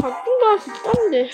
바꾸다 싶던데.